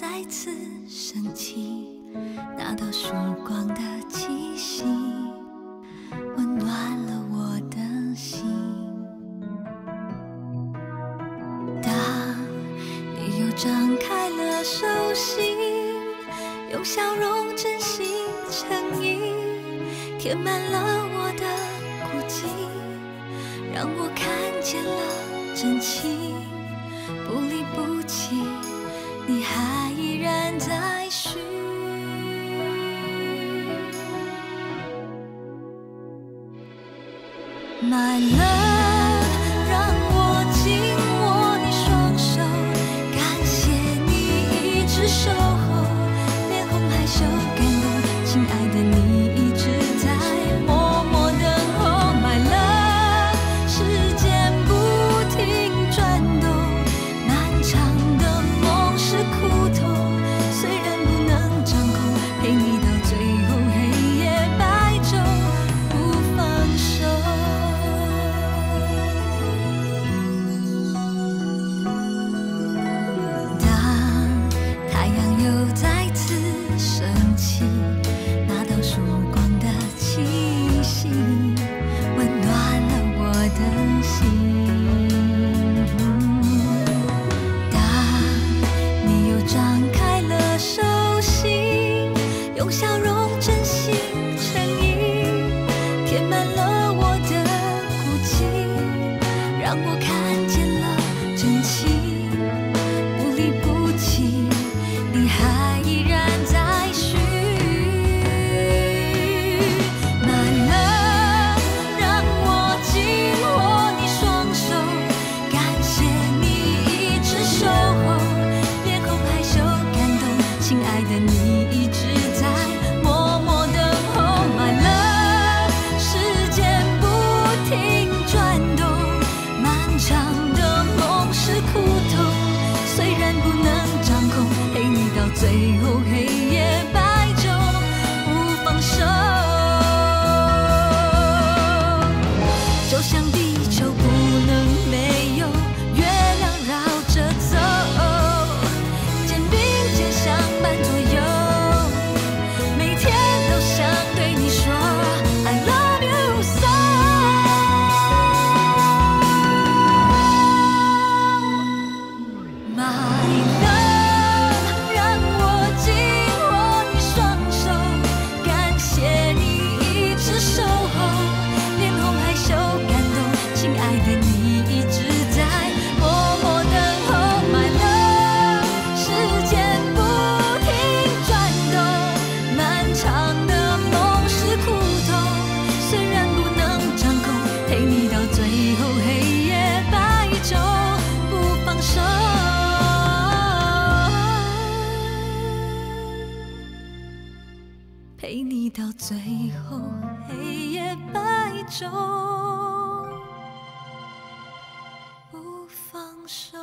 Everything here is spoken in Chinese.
再次升起那道曙光的气息温暖了我的心。当你又张开了手心用笑容真心诚意填满了我的孤寂让我看见了真情不离不弃。你还依然在寻 will 最后，嘿。陪你到最后黑夜白昼不放手。